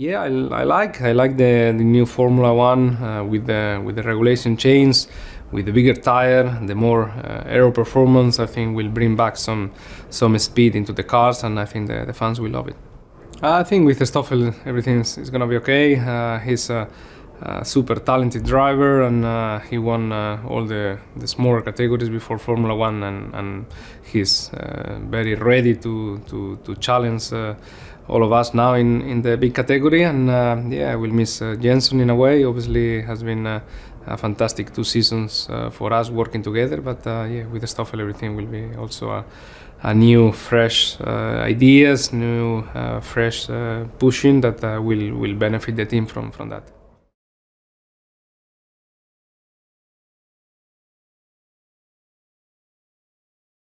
Yeah, I, I like I like the, the new Formula One uh, with the with the regulation change, with the bigger tire, the more uh, aero performance. I think will bring back some some speed into the cars, and I think the, the fans will love it. I think with Stoffel everything is, is gonna be okay. Uh, he's super talented driver, and uh, he won uh, all the the smaller categories before Formula One, and, and he's uh, very ready to to to challenge all of us now in, in the big category. And uh, yeah, I will miss uh, Jenson in a way. Obviously, has been uh, a fantastic two seasons uh, for us working together. But uh, yeah, with the Stoffel, everything will be also a, a new, fresh uh, ideas, new, fresh pushing that will will benefit the team from from that.